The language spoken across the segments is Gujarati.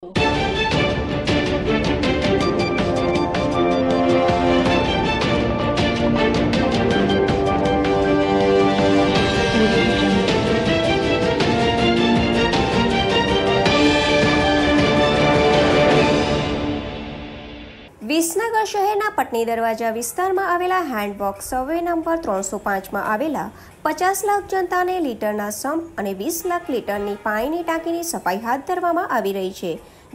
Música વિસનગર શહેરના પટની દરવાજા વિસ્તારમાં આવેલા હેન્ડબોક્સ સર્વે નંબર ત્રણસો પાંચમાં આવેલા પચાસ લાખ જનતાને લીટરના સંપ અને વીસ લાખ લીટરની પાણીની ટાંકીની સફાઈ હાથ ધરવામાં આવી રહી છે.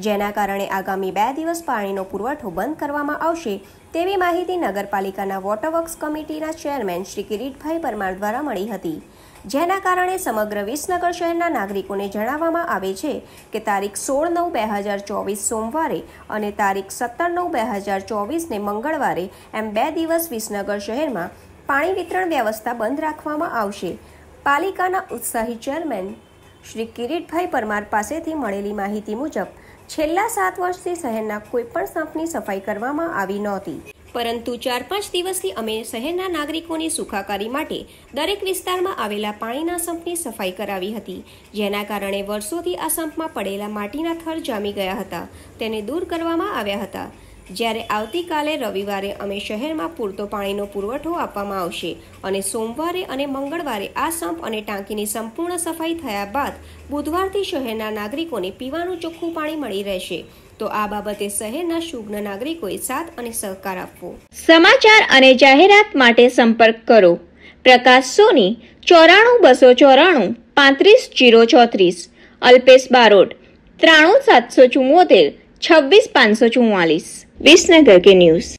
જેના કારણે આગામી બે દિવસ પાણીનો પુરવઠો બંધ કરવામાં આવશે તેવી માહિતી નગરપાલિકાના વોટરવર્ક્સ કમિટીના ચેરમેન શ્રી કિરીટભાઈ પરમાર દ્વારા મળી હતી. જેના કારણે સમગ્ર વિસનગર શહેરના નાગરિકોને જણાવવામાં આવે છે કે તારીખ સોળ નવ બે હજાર ચોવીસ સોમવારે અને તારીખ સત્તર નવ બે હજાર ચોવીસને મંગળવારે એમ બે દિવસ વિસનગર શહેરમાં પાણી વિતરણ વ્યવસ્થા બંધ રાખવામાં આવશે. પાલિકાના ઉત્સાહી ચેરમેન શ્રી કિરીટભાઈ પરમાર પાસેથી મળેલી માહિતી મુજબ, છેલ્લા સાત વર્ષથી શહેરના કોઈપણ સંપની સફાઈ કરવામાં આવી નહોતી. પરંતુ ચાર પાંચ દિવસથી અમે શહેરના નાગરિકોની સુખાકારી માટે દરેક વિસ્તારમાં આવેલા પાણીના સંપની સફાઈ કરાવી હતી, જેના કારણે વર્ષોથી આ સંપમાં પડેલા માટીના થર જામી ગયા હતા, તેને દૂર કરવામાં આવ્યા હતા. જ્યારે આવતીકાલે રવિવારે અમે શહેરમાં પૂરતો પાણીનો પુરવઠો આપવામાં આવશે અને સોમવારે અને મંગળવારે આ સંપ અને ટાંકીની સંપૂર્ણ સફાઈ થયા બાદ બુધવારથી શહેરના નાગરિકોને પીવાનું ચોખ્ખું પાણી મળી રહેશે. તો આ બાબતે શહેરના શુગ્ન નાગરિકોએ સાથ અને સહકાર આપવો. સમાચાર અને જાહેરાત માટે સંપર્ક કરો. પ્રકાશ સોની, ચોરાણું બસો ચોરાણું, પાંત્રીસ જીરો ચોત્રીસ. અલ્પેશ બારોટ, ત્રાણું સાતસો ચુમ્મોતેર છવ્વીસ પાંચસો ચુમ્માલીસ વિસનગર કે ન્યૂઝ.